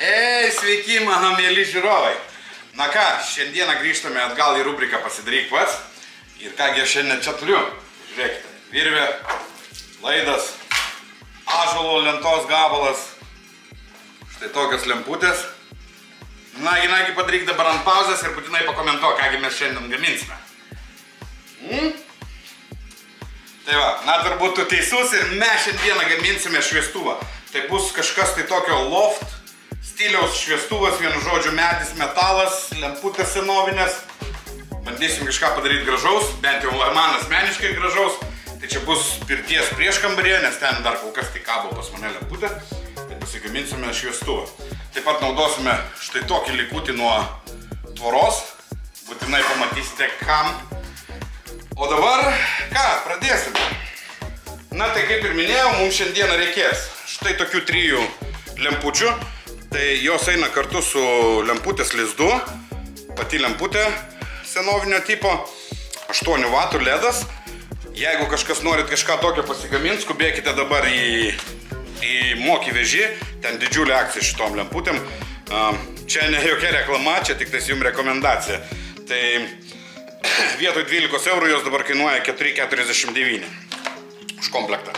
Ei, sveiki, mano mėly žiūrovai. Na ką, šiandieną grįžtame atgal į rubriką Pasidaryk pats. Ir kągi aš šiandien čia turiu. Žiūrėkite, virvė, laidas, ažalo lentos gabalas. Štai tokios lemputės. Nagi, nagi, padaryk dabar ant pauzės ir būtinai pakomentuok, kągi mes šiandien gaminsime. Mm? Tai va, na turbūt tu teisus ir mes šiandieną gaminsime šviestuvą. Tai bus kažkas tai tokio loft stiliaus šviestuvas, vienu žodžiu medis, metalas, lemputės senovinės. Bandysim kažką padaryti gražaus, bent jau man asmeniškai gražaus. Tai čia bus pirties prieškambarė, nes ten dar kol kas tik kabo pas mane lemputė. Tai pasigaminsime šviestuvą. Taip pat naudosime štai tokį likutį nuo tvoros. Būtinai pamatysite kam. O dabar, ką, pradėsime. Na tai kaip ir minėjau, mums šiandieną reikės štai tokių trijų lempučių. Tai jos eina kartu su lemputės lizdu. Pati lemputė senovinio tipo. 8 vatų ledas. Jeigu kažkas norit kažką tokio pasigaminti, skubėkite dabar į, į mokį vežį. Ten didžiulė akcija šitom lemputėm. Čia ne jokia reklama, čia tik tais jums rekomendacija. Tai vietoj 12 eurų jos dabar kainuoja 4,49 už komplektą.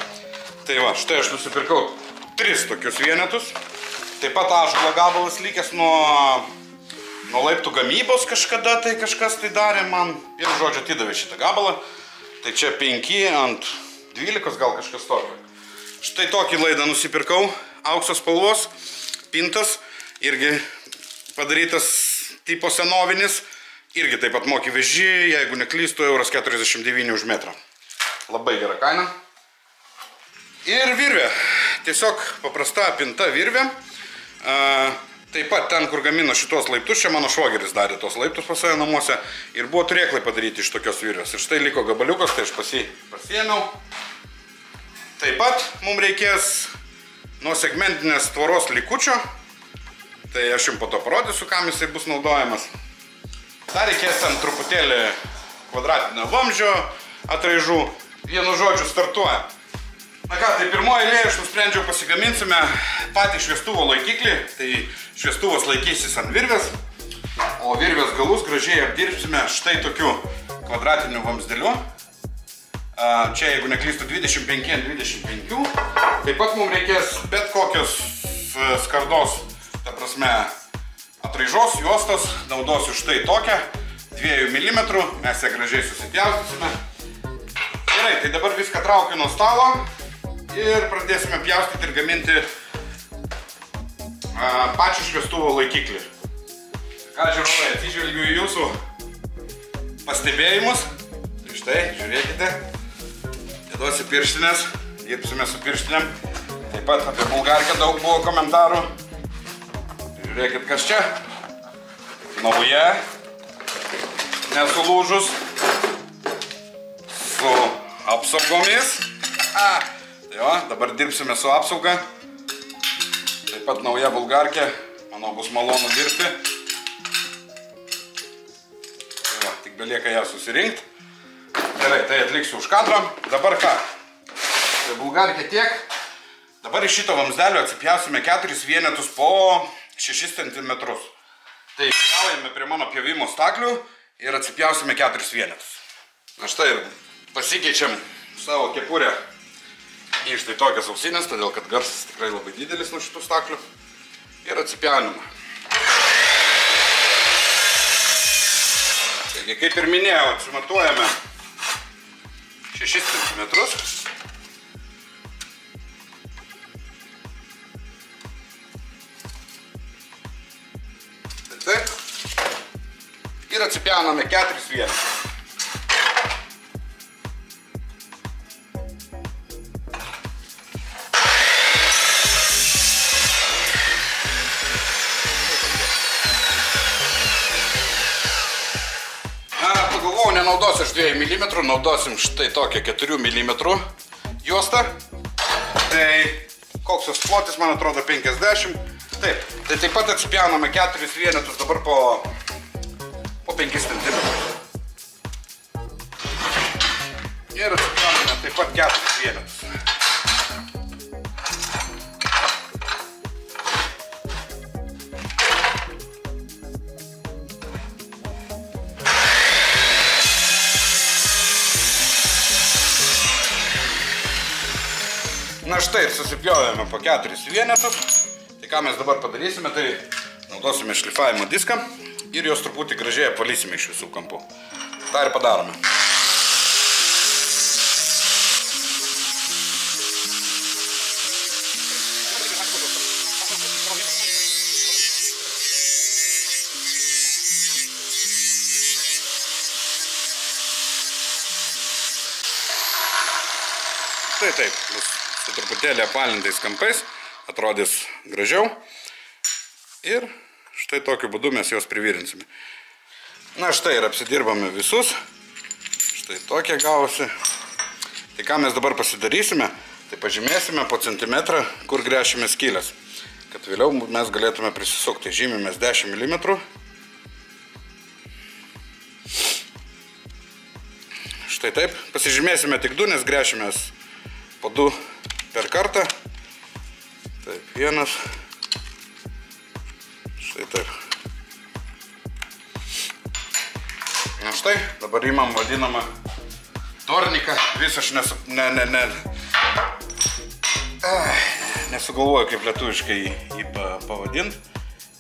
Tai va, štai aš nusipirkau tris tokius vienetus. Taip pat ašklo gabalas likęs nuo, nuo laiptų gamybos kažkada, tai kažkas tai darė man. Vienu žodžiu atidavė šitą gabalą. Tai čia 5 ant 12 gal kažkas tokio. Štai tokį laidą nusipirkau, auksos spalvos, pintas, irgi padarytas tipo senovinis. Irgi taip pat moki vežį, jeigu neklystu, euras 49 už metrą. Labai gera kaina. Ir virvė. Tiesiog paprasta pinta virvė. Taip pat ten, kur gamino šitos laiptus, čia mano švogeris darė tos laiptus pas save namuose ir buvo turėklai padaryti iš tokios virvės. Ir štai liko gabaliukas, tai aš pasi, pasiėmiau. Taip pat mums reikės nuo segmentinės tvoros likučio. Tai aš jums po to parodysiu, kam jisai bus naudojamas. Dar reikės ten truputėlį kvadratinio vamžio atraižų. Vienu žodžiu startuoja. Na ką, tai pirmoji eilė aš nusprendžiau pasigaminsime patį šviestuvo laikiklį. Tai šviestuvas laikysis ant virvės, o virvės galus gražiai apdirbsime štai tokiu kvadratiniu vamsdėliu. Čia, jeigu neklystu, 25 ant 25. Taip pat mums reikės bet kokios skardos, ta prasme, atraižos juostos. Naudosiu štai tokią, 2 mm. Mes ją gražiai susipjaustysime. Gerai, tai dabar viską traukiu nuo stalo ir pradėsime pjaustyti ir gaminti a, pačią šviestuvo laikiklį. Ką žiūrovai, atsižvelgiu į jūsų pastebėjimus. Tai štai, žiūrėkite, dėduosi pirštinės, dirbsime su pirštinėm. Taip pat apie bulgarkę daug buvo komentarų. Žiūrėkit, kas čia. Nauja, nesulūžus, su apsaugomis. A, Va, dabar dirbsime su apsauga. Taip pat nauja bulgarkė. Manau, bus malonu dirbti. Tai va, tik belieka ją susirinkti. Gerai, tai atliksiu už kadro. Dabar ką? Tai bulgarkė tiek. Dabar iš šito vamsdelio atsipjausime 4 vienetus po 6 cm. Tai keliaujame prie mano pjovimo staklių ir atsipjausime 4 vienetus. Na štai ir pasikeičiam savo kepurę į štai tokias ausinės, todėl kad garsas tikrai labai didelis nuo šitų staklių. Ir atsipjaunimą. Taigi, kaip ir minėjau, atsimatuojame 6 cm. Ir atsipjauname 4 vienetus. Nenaudosiu aš 2 mm, naudosim štai tokią 4 mm juostą. Tai koks jos plotis, man atrodo, 50. Taip, tai taip pat atsipjauname 4 vienetus dabar po, po 5 cm. Ir atsipjauname taip pat 4 vienetus. Štai susipjovėme po keturis vienetus. Tai ką mes dabar padarysime, tai naudosime šlifavimo diską ir jos truputį gražiai apvalysime iš visų kampų. Ta ir padarome. Truputėlį apalintais kampais, atrodys gražiau. Ir štai tokiu būdu mes juos privyrinsime. Na štai ir apsidirbame visus. Štai tokie gavosi. Tai ką mes dabar pasidarysime, tai pažymėsime po centimetrą, kur grešime skylės. Kad vėliau mes galėtume prisisukti. Žymimės 10 mm. Štai taip, pasižymėsime tik du, nes grešimės po du per kartą. Taip, vienas. Štai taip. Na štai, dabar įmam vadinamą torniką. Vis aš nesu, ne, ne, ne, nesugalvoju, kaip lietuviškai jį, jį pa- pavadint.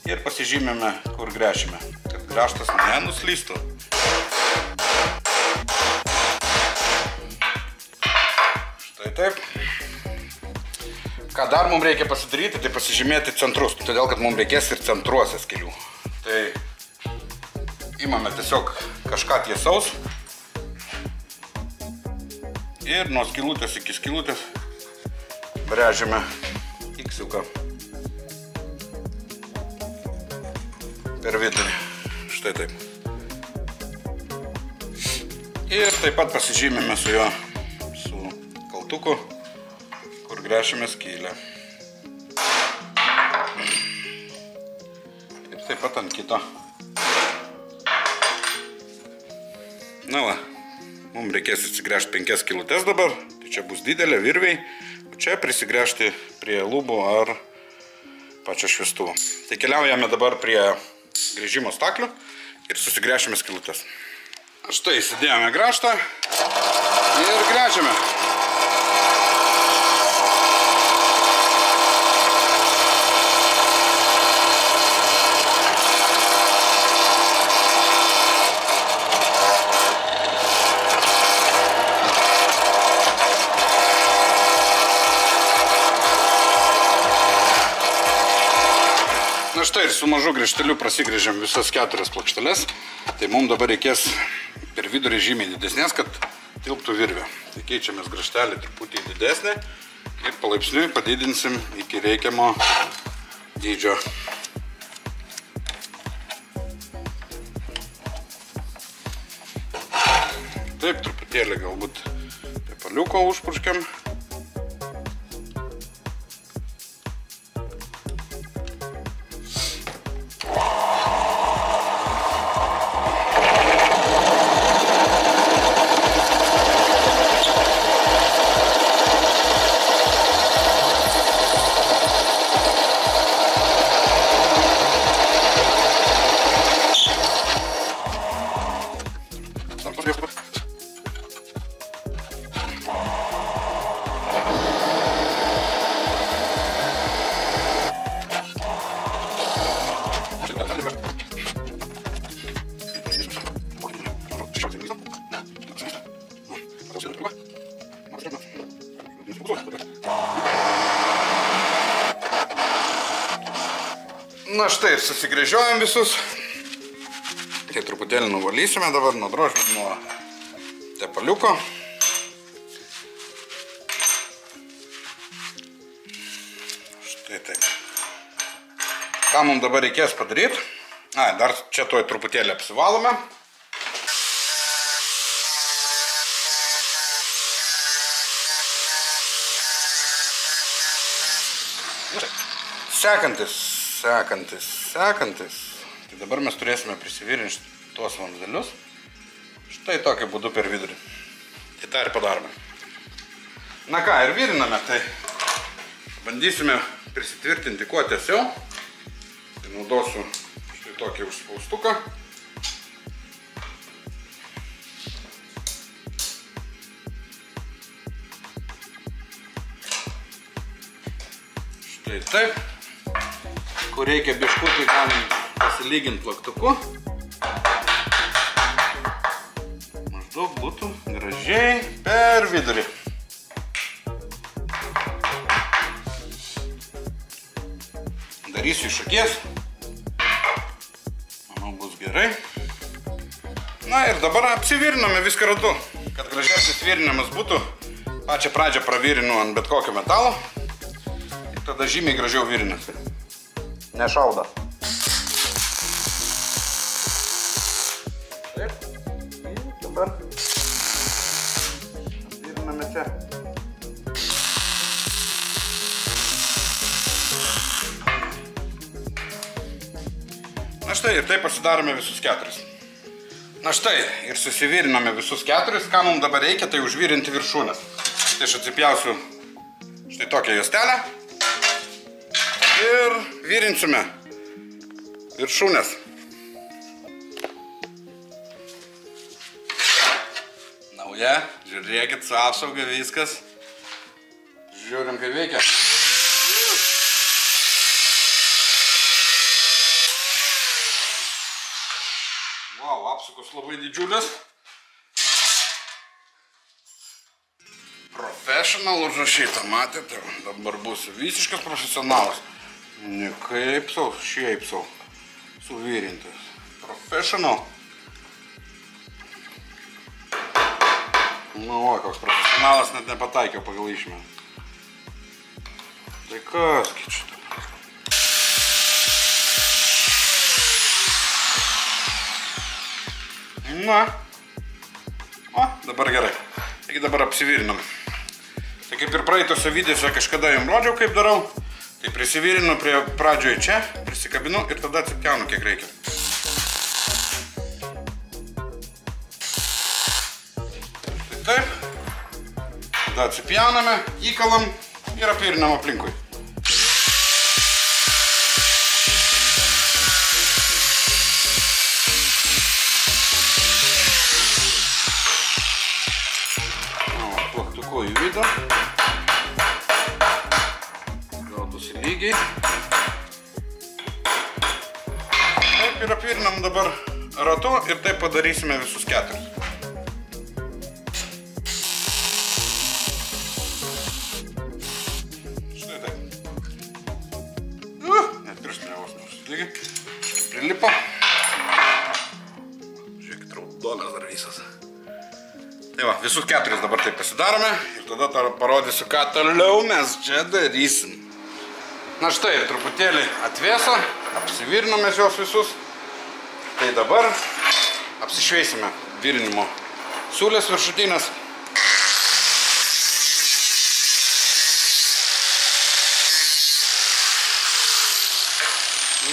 Ir pasižymėme, kur grešime, kad greštas nenuslystų. Ką dar mums reikia pasidaryti, tai pasižymėti centrus. Todėl, kad mums reikės ir centruose skelių. Tai imame tiesiog kažką tiesaus. Ir nuo skilutės iki skilutės brežiame iksiuką per vidurį. Štai taip. Ir taip pat pasižymime su juo su kaltuku, kur grešime skylę. Ir taip pat ant kito. Na va, mums reikės atsigręžti penkias kilutes dabar, tai čia bus didelė virviai, o čia prisigręžti prie lubų ar pačio šviestuvo. Tai keliaujame dabar prie grįžimo staklių ir susigręšime skilutes. Štai įsidėjome graštą ir gręžiame. Ir su mažu grįžteliu prasigrėžiam visas keturias plokšteles. Tai mums dabar reikės per vidurį žymiai didesnės, kad tilptų virvė. Tai keičiamės grįžtelį truputį didesnį ir palaipsniui padidinsim iki reikiamo dydžio. Taip, truputėlį galbūt tepaliuko užpurškiam. Susigrėžiojam visus. Tai truputėlį nuvalysime dabar nuo drožlių, nuo tepaliuko. Štai taip. Ką mums dabar reikės padaryti? A, dar čia toj truputėlį apsivalome. Sekantis, sekantis, sekantis. Tai dabar mes turėsime prisivirinti tuos vamzdelius. Štai tokiu būdu per vidurį. Tai tą ir padarome. Na ką, ir viriname, tai bandysime prisitvirtinti kuo tiesiau. Tai naudosiu štai tokį užspaustuką. Štai taip. Kur reikia biškutį, galim pasilyginti plaktuku. Maždaug būtų gražiai per vidurį. Darysiu iš akies. Manau, bus gerai. Na ir dabar apsiviriname viską ratu, kad gražesnis virinimas būtų. Pačią pradžią pravirinu ant bet kokio metalo. Ir tada žymiai gražiau virinasi. Nešauda. Taip. Ir dabar viriname čia. Na štai ir taip pasidarome visus keturis. Na štai ir susivirinome visus keturis. Ką mums dabar reikia, tai užvirinti viršūnės. Tai aš atsipjausiu štai tokią juostelę. Ir virinsime viršūnės. Nauja, žiūrėkit, su apsauga viskas. Žiūrim, kaip veikia. Wow, apsukos labai didžiulės. Professional užrašyta, matėte? Dabar bus visiškas profesionalas. Ne kaip sau, šiaip sau. Suvirintas. Professional. Nu, o, koks profesionalas net nepataikė pagal išmę. Tai kas čia? Na. O, dabar gerai. Taigi dabar apsivirinam. Tai kaip ir praeitose videose kažkada jums rodžiau, kaip darau. Tai prisivirinu prie pradžioje čia, prisikabinu ir tada atsipjaunu kiek reikia. Tai taip. Tada atsipjauname, įkalam ir apvirinam aplinkui. Padarysime visus keturis. Štai taip. Uh, net pirštinė vos neužsilygi. Prilipo. Žiūrėkit, raudonas dar visas. Tai va, visus keturis dabar taip pasidarome ir tada parodysiu, ką toliau mes čia darysim. Na štai, truputėlį atvėso, apsivirino mes juos visus. Tai dabar apsišveisime virinimo siūlės viršutinės.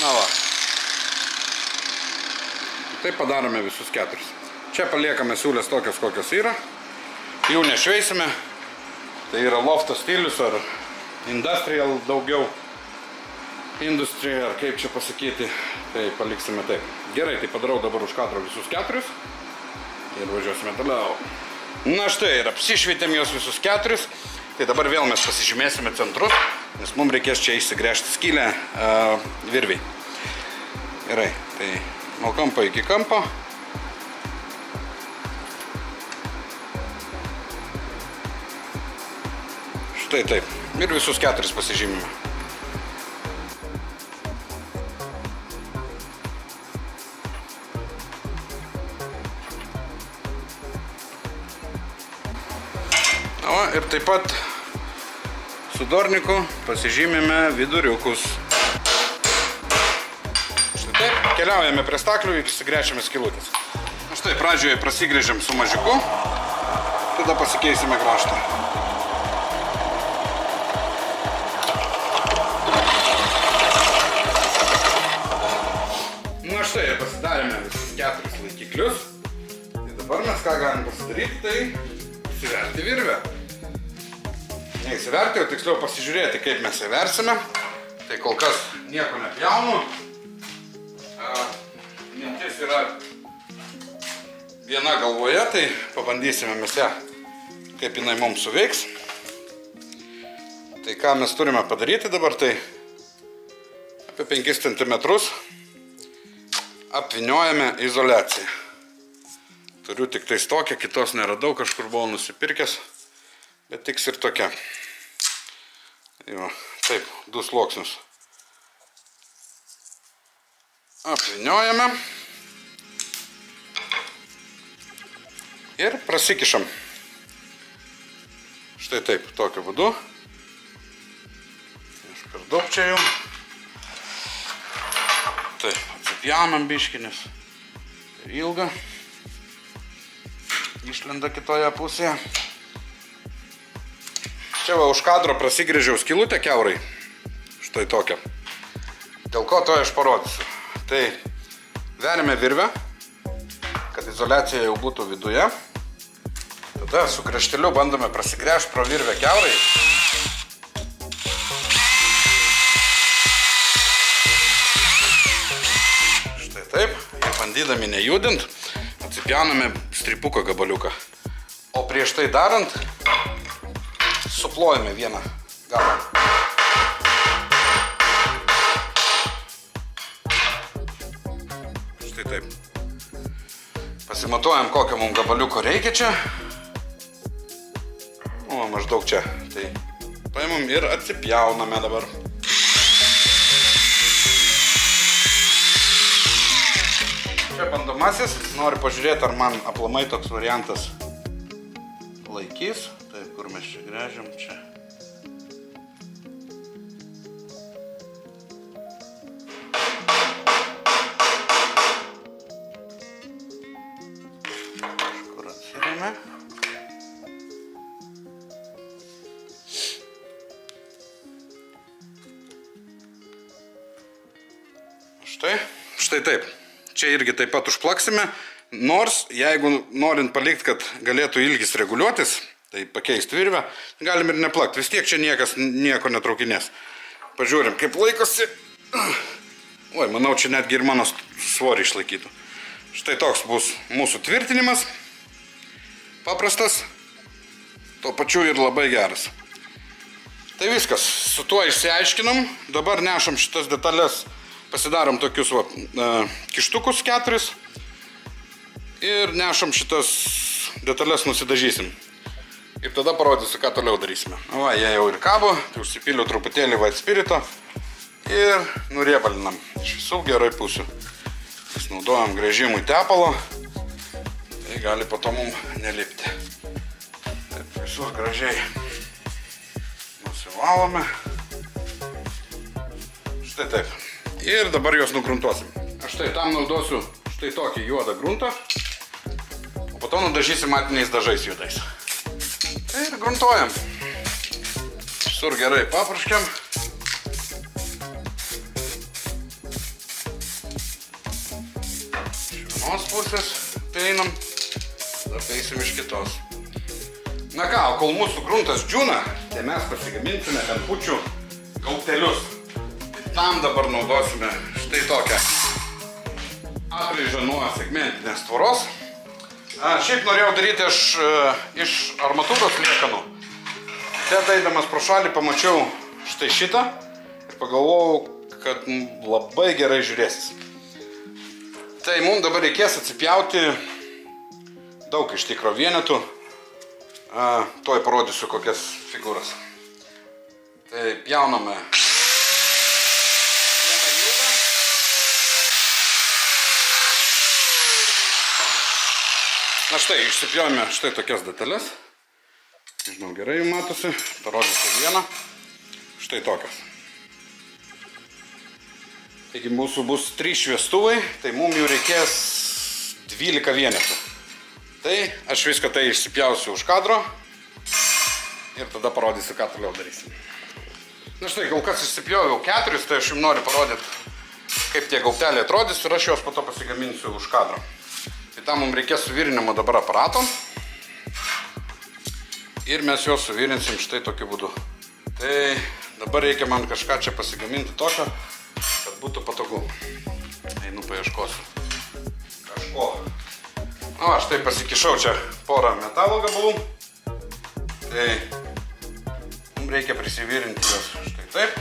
Na va. Tai padarome visus keturis. Čia paliekame siūlės tokios, kokios yra. Jų nešveisime. Tai yra lofto stilius ar industrial daugiau. Industry ar kaip čia pasakyti. Tai paliksime taip. Gerai, tai padarau dabar už kadro visus keturis. Ir važiuosime toliau. Na štai ir apsišvietėm juos visus keturis. Tai dabar vėl mes pasižymėsime centrus, nes mums reikės čia išsigręžti skylę uh, virviai. Gerai, tai nuo kampo iki kampo. Štai taip. Ir visus keturis pasižymime. Ir taip pat su dorniku pasižymime viduriukus. Štai taip, keliaujame prie staklių ir įsigręšiame skilutės. Na štai, pradžioje prasigrėžiam su mažiuku, tada pasikeisime kraštą. Na štai, pasidarėme visus keturis laikiklius. Tai dabar mes ką galim pasidaryti, tai įsiverti virvę. Ne įsiverti, o tiksliau pasižiūrėti, kaip mes įversime. Tai kol kas nieko nepjaunu. Mintis yra viena galvoje, tai pabandysime mes ją, kaip jinai mums suveiks. Tai ką mes turime padaryti dabar, tai apie 5 cm apviniojame izolaciją. Turiu tik tais tokią, kitos neradau, kažkur buvau nusipirkęs, bet tiks ir tokia. Jo, taip, du sluoksnius. Apviniojame. Ir prasikišam. Štai taip, tokiu būdu. Aš per daug čia jau. Taip, atsipjaunam biškinis. Ilgą. Išlenda kitoje pusėje. Čia va už kadro prasigrėžiau skilutę keurai. Štai tokią. Dėl ko to aš parodysiu. Tai veriame virvę, kad izolacija jau būtų viduje. Tada su krašteliu bandome prasigręžti pro virvę keurai. Štai taip, bandydami nejudint, atsipjauname stripuko gabaliuką. O prieš tai darant, suplojame vieną galą. Štai taip. Pasimatuojam, kokio mums gabaliuko reikia čia. O, maždaug čia. Tai paimam ir atsipjauname dabar. Čia bandomasis. Noriu pažiūrėti, ar man aplamai toks variantas laikys. Kur mes čia grėžiam? Čia. Kažkur atsirėmė. Štai, štai taip. Čia irgi taip pat užplaksime. Nors, jeigu norint palikti, kad galėtų ilgis reguliuotis, tai pakeisti virvę, galim ir neplakti. Vis tiek čia niekas nieko netraukinės. Pažiūrim, kaip laikosi. Oi, manau, čia netgi ir mano svorį išlaikytų. Štai toks bus mūsų tvirtinimas. Paprastas. Tuo pačiu ir labai geras. Tai viskas, su tuo išsiaiškinom. Dabar nešam šitas detalės, pasidarom tokius va, e, kištukus keturis. Ir nešam šitas detalės nusidažysim. Ir tada parodysiu, ką toliau darysime. Va, jie jau ir kabo, tai užsipiliu truputėlį white spirito. Ir nuriebalinam iš visų gerai pusių. Mes naudojam grėžimui tepalo. Tai gali po to mum nelipti. Taip, visus gražiai nusivalome. Štai taip. Ir dabar juos nugruntuosim. Aš tai tam naudosiu štai tokį juodą gruntą. O po to nudažysim matiniais dažais juodais. Ir gruntuojam. Visur gerai papurškiam. Iš vienos pusės peinam, tada peisim iš kitos. Na ką, o kol mūsų gruntas džiūna, tai mes pasigaminsime kampučių gaubtelius. Tai tam dabar naudosime štai tokią atraižą nuo segmentinės tvoros. A, šiaip norėjau daryti aš e, iš armatūros liekanų. Bet eidamas pro šalį pamačiau štai šitą ir pagalvojau, kad labai gerai žiūrėsis. Tai mums dabar reikės atsipjauti daug iš tikro vienetų. A, Tuoj parodysiu kokias figūras. Tai pjauname Na štai, išsipjovėme štai tokias detalės. Nežinau, gerai jums matosi. Parodysiu vieną. Štai tokias. Taigi mūsų bus 3 šviestuvai, tai mums jau reikės 12 vienetų. Tai aš viską tai išsipjausiu už kadro ir tada parodysiu, ką toliau darysim. Na štai, kol kas išsipjoviau keturis, tai aš jums noriu parodyti, kaip tie gaubteliai atrodys ir aš juos po to pasigaminsiu už kadro. Tai tam mums reikės suvirinimo dabar aparato. Ir mes juos suvirinsim štai tokiu būdu. Tai dabar reikia man kažką čia pasigaminti tokio, kad būtų patogu. Einu paieškosiu. Kažko. O, aš tai pasikišau čia porą metalo gabalų. Tai mums reikia prisivirinti juos štai taip.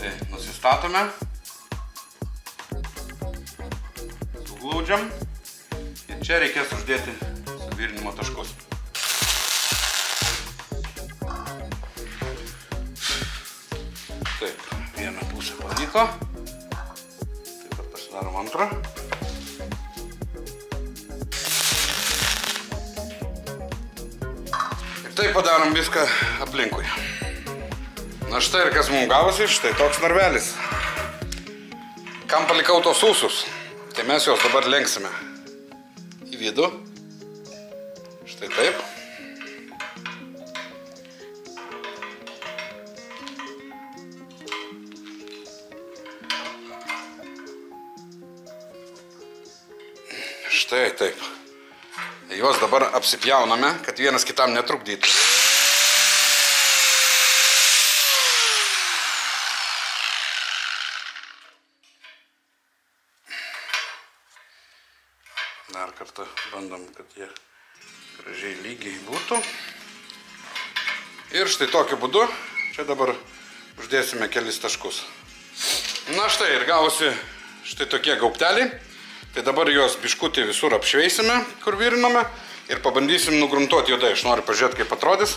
Tai nusistatome. Suglaudžiam. Čia reikės uždėti suvirinimo taškus. Taip, vieną pusę pavyko. Taip pat pasidarom antrą. Ir taip padarom viską aplinkui. Na štai ir kas mums gavosi, štai toks narvelis. Kam palikau tos ūsus? Tai mes juos dabar lenksime į vidų. Štai taip. Štai taip. Juos dabar apsipjauname, kad vienas kitam netrukdytų. Dar kartą bandom, kad jie gražiai lygiai būtų. Ir štai tokiu būdu, čia dabar uždėsime kelis taškus. Na štai ir gausi štai tokie gaupteliai. Tai dabar juos biškutį visur apšveisime, kur viriname. Ir pabandysim nugruntuoti juodai. Aš noriu pažiūrėti, kaip atrodys.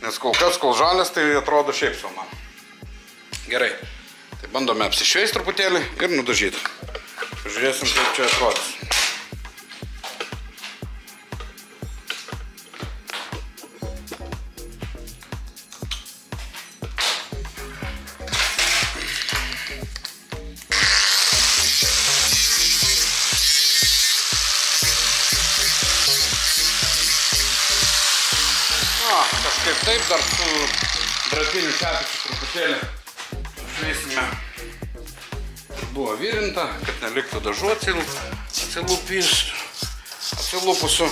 Nes kol kas, kol žalias, tai atrodo šiaip sau man. Gerai. Tai bandome apsišveisti truputėlį ir nudažyti. Pažiūrėsim, kaip čia atrodys. Atsilupusių.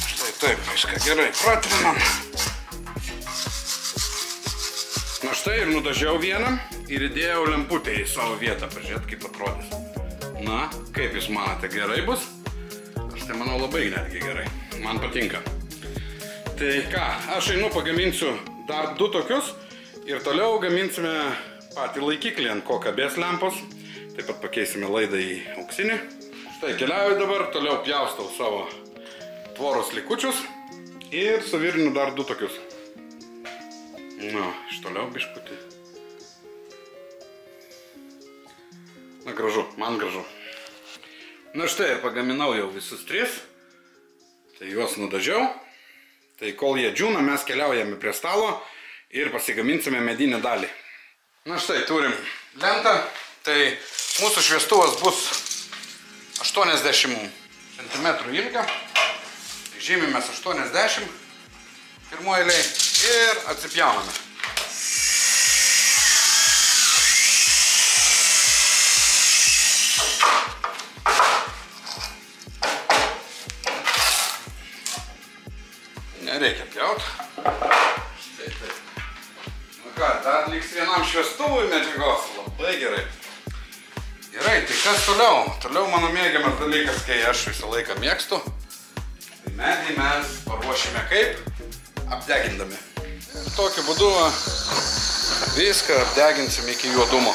Štai taip, viską gerai pratrinam. Na štai ir nudažiau vieną ir įdėjau lemputę į savo vietą, pažiūrėt kaip atrodys. Na, kaip jūs manote, gerai bus? Aš tai manau labai netgi gerai. Man patinka. Tai ką, aš einu pagaminsiu dar du tokius ir toliau gaminsime patį laikiklį, ant ko kabės lempos. Taip pat pakeisime laidą į auksinį. Štai keliauju dabar, toliau pjaustau savo tvoros likučius ir suvirinu dar du tokius. Na, iš toliau biškutį. Na, gražu, man gražu. Na štai ir pagaminau jau visus tris. Tai juos nudažiau. Tai kol jie džiūna, mes keliaujame prie stalo ir pasigaminsime medinę dalį. Na štai turim lentą. Tai mūsų šviestuvas bus 80 cm ilgio. Tai žymimės 80 pirmoji eilė ir atsipjauname. Nereikia pjaut. Štai taip. Nu ką, dar liks vienam šviestuvui medžiagos. Labai gerai. Gerai, tai kas toliau? Toliau mano mėgiamas dalykas, kai aš visą laiką mėgstu. Tai medį mes paruošime kaip? Apdegindami. Ir tokiu būdu viską apdeginsim iki juodumo.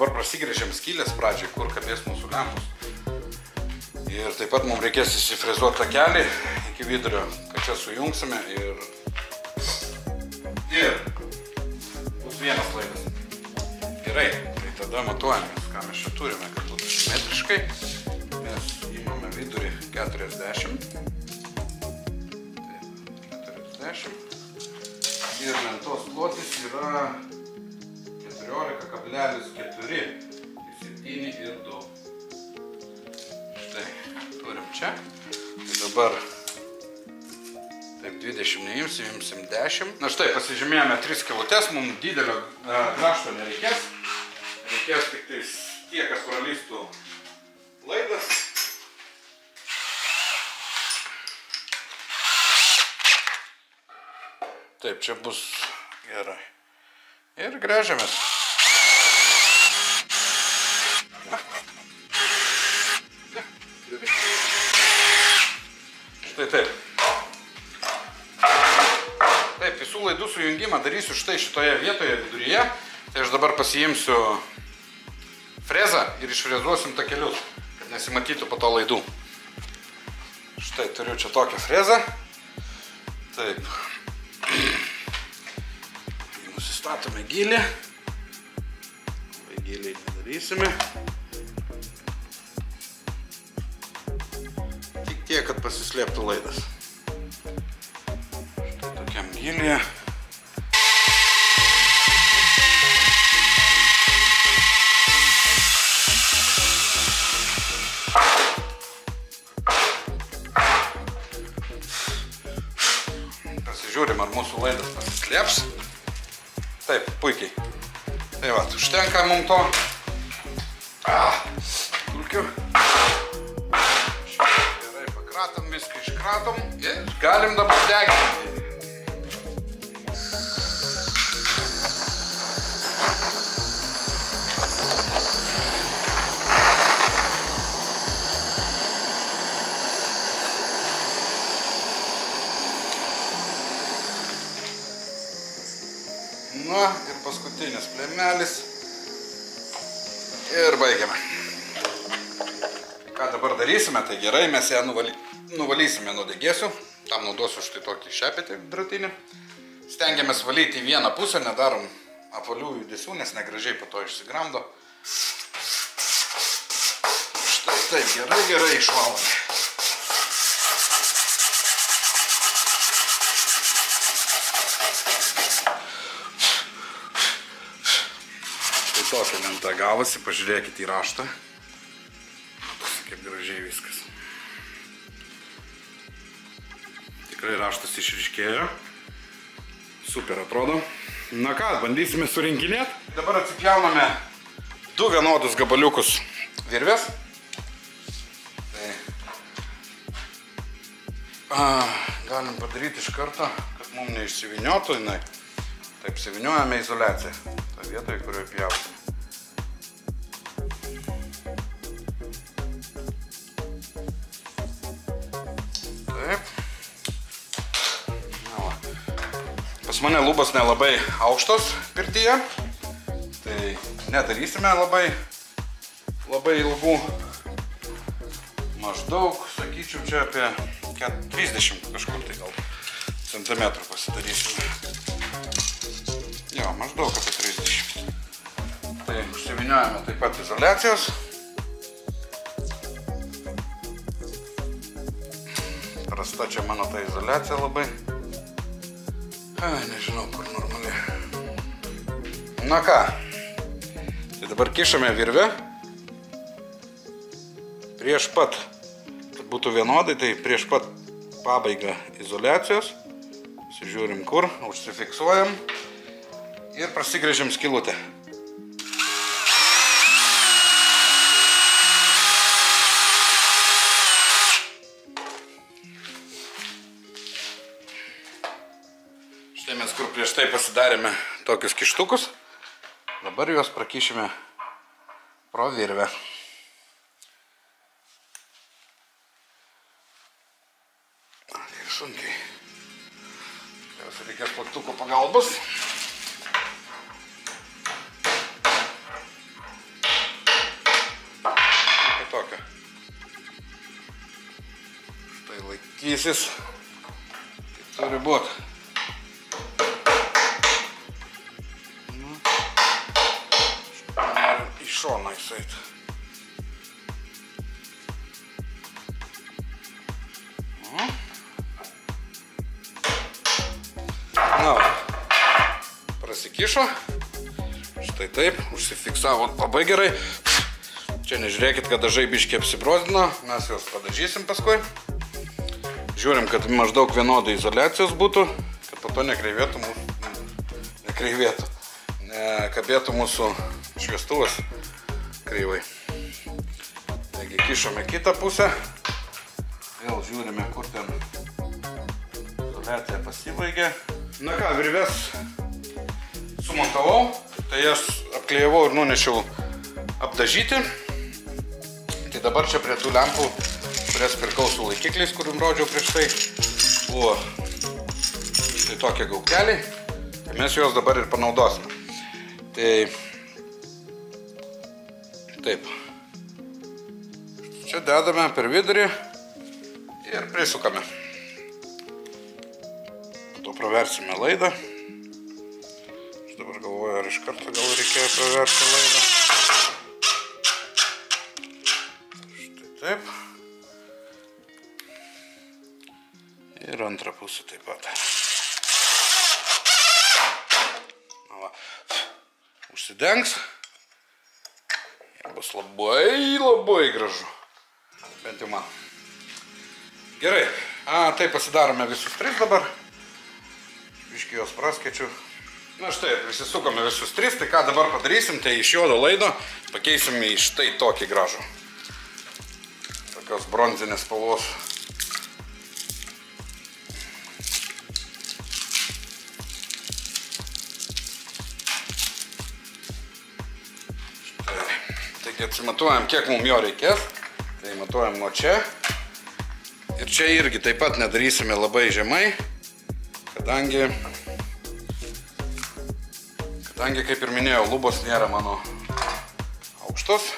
Dabar prasigrėžiam skylės pradžiai, kur kabės mūsų lempos. Ir taip pat mums reikės įsifrezuoti tą kelią iki vidurio, kad čia sujungsime ir... Ir bus vienas laidas. Gerai, tai tada matuojamės, ką mes čia turime, kad būtų simetriškai. Mes įmame vidurį 40. Taip, 40 ir lentos plotis yra 14,4 tai 7 ir 2 štai turim čia. Tai dabar taip 20 neimsim, imsim 10 na štai pasižymėjome 3 kilutes mums didelio e, grašto nereikės. Reikės tik tais tiek, kad pralystų laidas. Taip, čia bus gerai. Ir grėžiamės. Sujungimą darysiu štai šitoje vietoje viduryje. Tai aš dabar pasiimsiu frezą ir išfrezuosim takelius, kad nesimatytų po to laidų. Štai turiu čia tokią frezą. Taip. Nusistatome gilį. Labai giliai nedarysime. Tik tiek, kad pasislėptų laidas. Štai tokiam gilyje. Taip, puikiai. Tai va, užtenka mums to. Ah, dulkių. Gerai, pakratom viską, iškratom ir galim dabar deginti. Plemelis. Ir baigiame. Ką dabar darysime, tai gerai, mes ją nuvaly, nuvalysime nuo degėsių. Tam naudosiu štai tokį šepetį dratinį. Stengiamės valyti vieną pusę, nedarom apvalių judesių, nes negražiai po to išsigramdo. Štai taip, gerai, gerai išvalome. Tokia lenta gavosi, pažiūrėkite į raštą. Kaip gražiai viskas. Tikrai raštas išriškėjo. Super atrodo. Na ką, bandysime surinkinėti. Dabar atsipjauname du vienodus gabaliukus virvės. Tai a, galim padaryti iš karto, kad mums neišsiviniotų jinai. Taip, siviniuojame izolaciją. Ta vietoje, kurioje pjausim. Pas mane lubos nelabai aukštos pirtyje. Tai nedarysime labai, labai ilgų. Maždaug, sakyčiau, čia apie ket- 30 kažkur tai gal centimetrų pasidarysime. Jo, maždaug apie 30. Tai užsiviniojame taip pat izolacijos. Prasta čia mano ta izolacija labai. Ai, nežinau, kur normaliai. Na ką, tai dabar kišame virvę. Prieš pat, kad būtų vienodai, tai prieš pat pabaigą izolacijos. Žiūrim kur, užsifiksuojam ir prasigrėžiam skilutę. Mes kur prieš tai pasidarėme tokius kištukus, dabar juos prakišime pro virvę. Ir sunkiai. Tikriausiai reikės plaktuko pagalbos. Kaip tokio. Štai laikysis. Kaip turi būti. Šoną įsait. Na, va. prasikišo. Štai taip, užsifiksavo labai gerai. Čia nežiūrėkit, kad dažai biškiai apsibrodino, mes juos padažysim paskui. Žiūrim, kad maždaug vienodai izolacijos būtų, kad po to nekreivėtų mūsų, nekreivėtų, nekabėtų mūsų šviestuvas kreivai. Taigi kišome kitą pusę, vėl žiūrime, kur ten izolacija pasibaigė. Na ką, virves sumontavau, tai jas apklijavau ir nunešiau apdažyti. Tai dabar čia prie tų lempų, kurias pirkau su laikikliais, kurium rodžiau prieš tai, buvo tai tokie gaukeliai. Tai mes juos dabar ir panaudosime. Tai taip. Čia dedame per vidurį ir prisukame. To praversime laidą. Aš dabar galvoju, ar iš karto gal reikėjo praversti laidą. Štai taip. Ir antrą pusę taip pat. Užsidengs. Bus labai, labai gražu. Bent jau man. Gerai. A, tai pasidarome visus tris dabar. Iški jos praskaičiu. Na štai, prisisukome visus tris, tai ką dabar padarysim, tai iš juodo laido pakeisim į štai tokį gražų. Tokios bronzinės spalvos. Atsimatuojam, kiek mums jo reikės. Tai matuojam nuo čia. Ir čia irgi taip pat nedarysime labai žemai, kadangi, kadangi kaip ir minėjau, lubos nėra mano aukštos.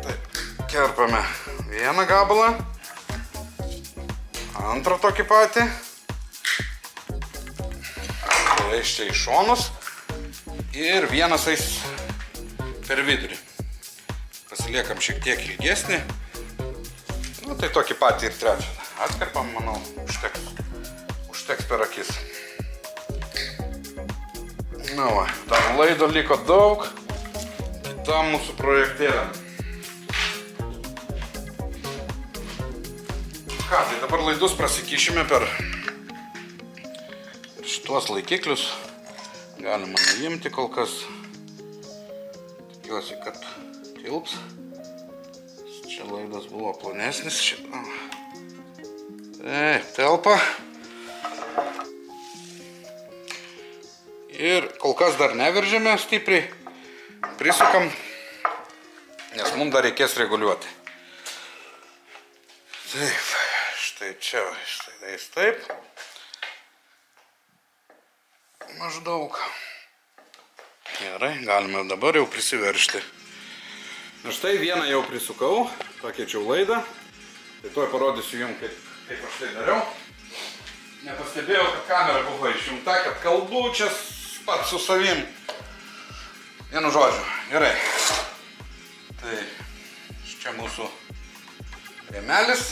Taip, kerpame vieną gabalą, antrą tokį patį, eis čia į šonus ir vienas eis per vidurį. Pasiliekam šiek tiek ilgesnį. Nu, tai tokį patį ir trečią. Atkarpam, manau, užteks. Užteks per akis. Na va, dar laido liko daug. Kitam mūsų projektėlėm. Ką, tai dabar laidus prasikišime per šituos laikiklius. Galima nuimti kol kas. Tikiuosi, kad tilps. Čia laidas buvo plonesnis. Šitą. Taip, telpa. Ir kol kas dar neveržėme stipriai. Prisukam, nes mums dar reikės reguliuoti. Taip, štai čia, štai taip. Maždaug. Gerai, galime dabar jau prisiveršti. Na štai vieną jau prisukau, pakeičiau laidą. Tai tuoj parodysiu jums, kaip, kaip aš tai dariau. Nepastebėjau, kad kamera buvo išjungta, kad kalbu čia pats su savim. Vienu žodžiu, gerai. Tai čia mūsų rėmelis.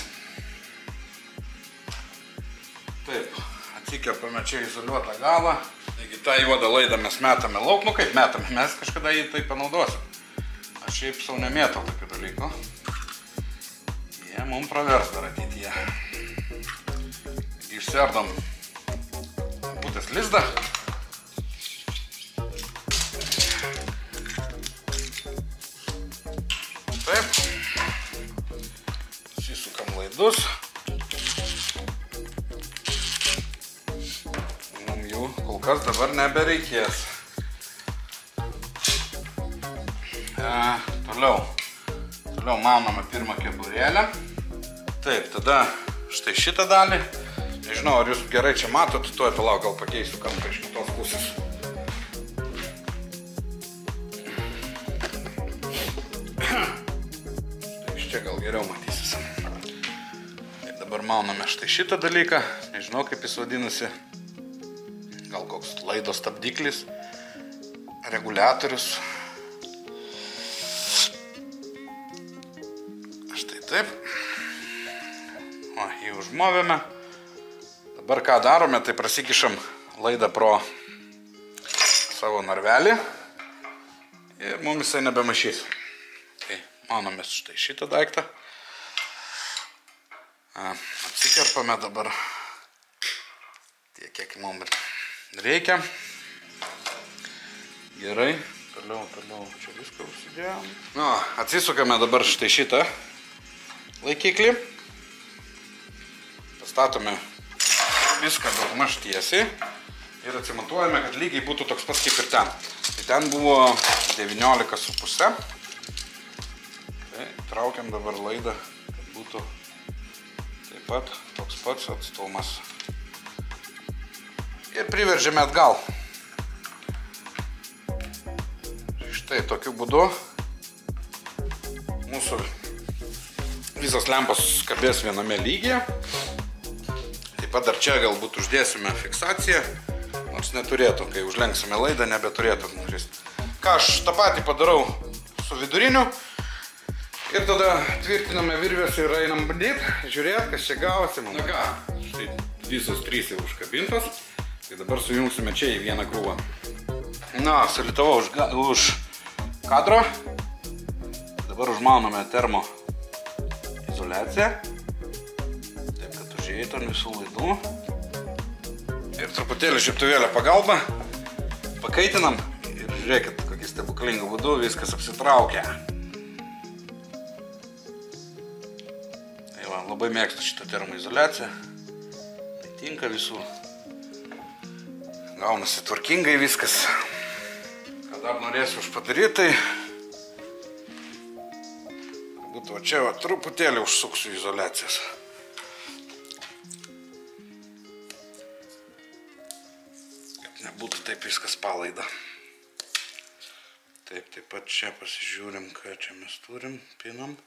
Taip, atsikerpame čia izoliuotą galą. Taigi tą juodą laidą mes metame lauk, nu kaip metame, mes kažkada jį tai panaudosim. Aš šiaip savo nemėtau tokių dalykų. Jie mums pravers dar ateityje. Išsiardom būtės lizdą. Taip. Susisukam laidus. Kas dabar nebereikės. E, toliau. Toliau mauname pirmą keburėlę. Taip, tada štai šitą dalį. Nežinau, ar jūs gerai čia matot, tuoj palauk, gal pakeisiu kampą iš kitos pusės. Štai iš čia gal geriau matysis. Tai dabar mauname štai šitą dalyką. Nežinau, kaip jis vadinasi. Laido stabdiklis, reguliatorius. Štai taip. O, jį užmovėme. Dabar ką darome, tai prasikišam laidą pro savo narvelį ir mums jisai nebemašys. Tai manomės štai šitą daiktą. A, Atsikerpame dabar tiek, kiek mums reikia. Gerai, toliau, toliau, čia viską užsidėjom. Nu, atsisukame dabar štai šitą laikiklį. Pastatome viską daugmaž tiesiai ir atsimontuojame, kad lygiai būtų toks pats kaip ir ten. Tai ten buvo 19,5. Tai traukiam dabar laidą, kad būtų taip pat toks pats atstumas. Ir priveržiame atgal. Štai tokiu būdu mūsų visos lempos kabės viename lygyje. Taip pat dar čia galbūt uždėsime fiksaciją, nors neturėtų, kai užlenksime laidą, nebeturėtų nukristi. Ką aš tą patį padarau su viduriniu ir tada tvirtiname virvės ir einam bandyti, žiūrėti, kas čia gavosi. Na ką, štai visos trys jau užkabintos, tai dabar sujungsime čia į vieną krūvą. Na, sulitavau už, už kadro. Dabar užmauname termo izolaciją. Taip, kad užėjtų ant visų laidų. Ir truputėlį žiūrtuvėlio pagalba pakaitinam ir žiūrėkit, kokį stebuklingą būdu viskas apsitraukia. Tai va, labai mėgstu šitą termoizolaciją. Tai tinka visų. Gaunasi tvarkingai viskas. Ką dar norėsiu už padaryti, tai būtų va čia va, truputėlį užsuksiu izoliacijas. Kad nebūtų taip viskas palaida. Taip, taip pat čia pasižiūrim, ką čia mes turim, pinam.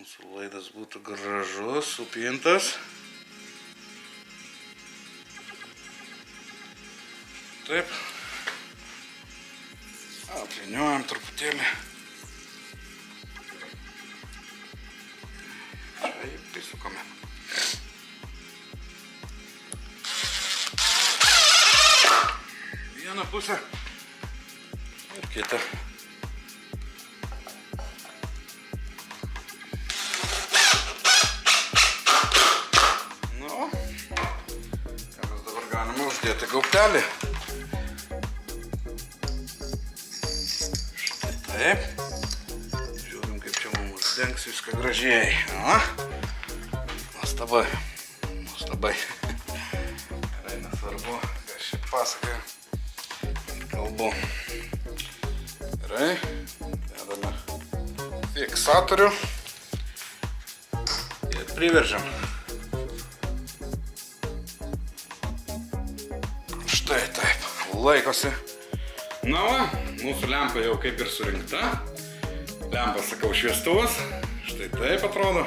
Mūsų laidas būtų gražus, supintas. Taip. Apliniuojam truputėlį. Čia uždengs viską gražiai. O? Nuostabai. Nuostabai. Gerai, nesvarbu, ką pasakoju. Ir kalbu. Gerai. Dedame fiksatorių. Ir priveržiam. Štai taip. Laikosi. Na, va, mūsų lempa jau kaip ir surinkta. Lempa, sakau, šviestuvas. Štai taip atrodo.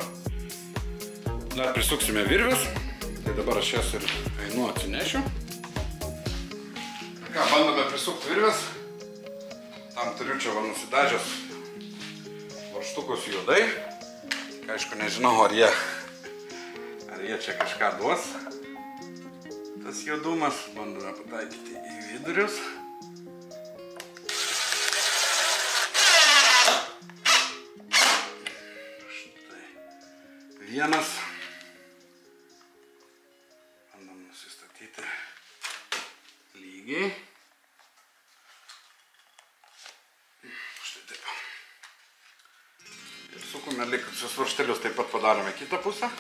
Dar prisuksime virves. Tai dabar aš jas ir einu atsinešiu. Ką, bandome prisukti virves. Tam turiu čia va nusidažęs varštukus juodai. Aišku, nežinau, ar jie, ar jie čia kažką duos. Tas juodumas bandome pataikyti į vidurius. Vienas. Bandom nusistatyti lygiai. Štai taip. Ir sukome likusius varštelius taip pat padarome kitą pusę.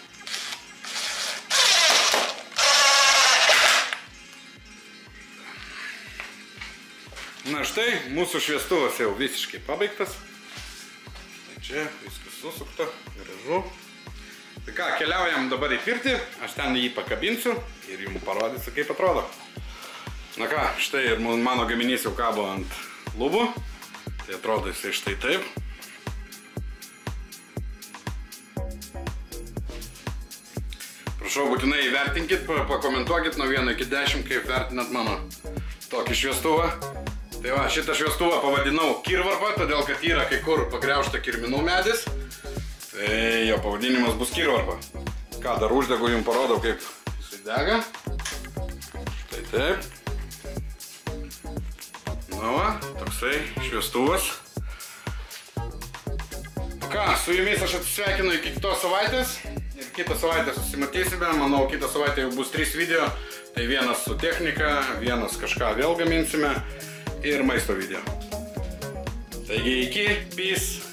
Na štai, mūsų šviestuvas jau visiškai pabaigtas. Tai čia viskas susukta, gražu. Tai ką, keliaujam dabar į pirtį, aš ten jį pakabinsiu ir jums parodysiu, kaip atrodo. Na ką, štai ir mano gaminys jau kabo ant lubų. Tai atrodo jisai štai taip. Prašau, būtinai įvertinkit, pa- pakomentuokit nuo 1 iki 10, kaip vertinat mano tokį šviestuvą. Tai va, šitą šviestuvą pavadinau kirvarpa, todėl kad yra kai kur pakriaušta kirminų medis. Tai jo pavadinimas bus kirvarpa. Ką dar uždegu, jums parodau, kaip jisai dega. Štai taip. Na va, toksai šviestuvas. Ką, su jumis aš atsisveikinu iki kitos savaitės. Ir kitą savaitę susimatysime. Manau, kitą savaitę jau bus trys video. Tai vienas su technika, vienas kažką vėl gaminsime ir maisto video. Taigi iki, peace.